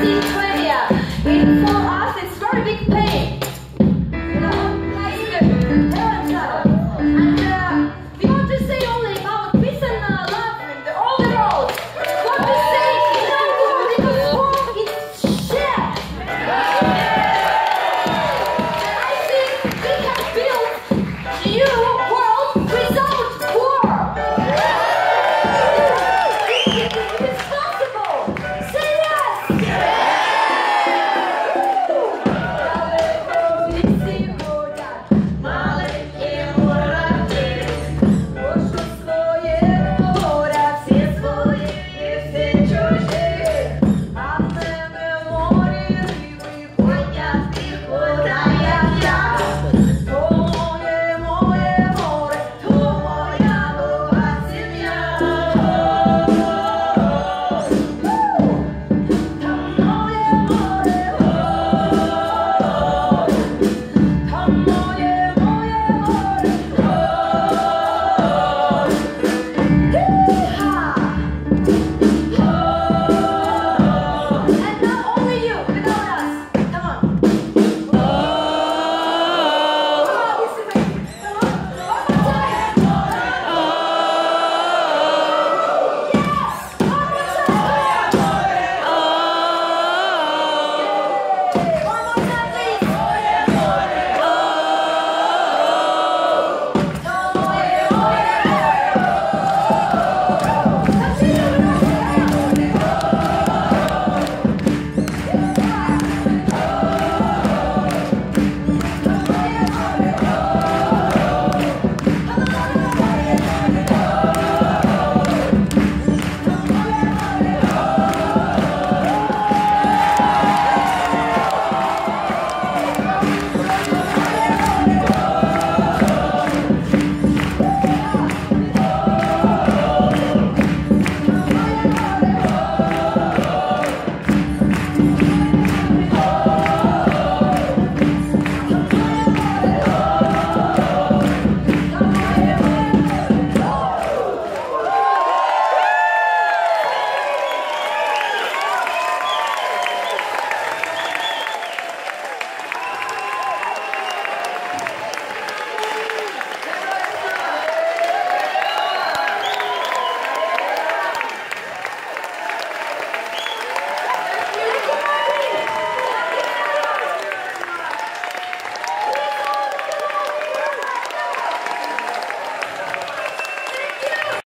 You.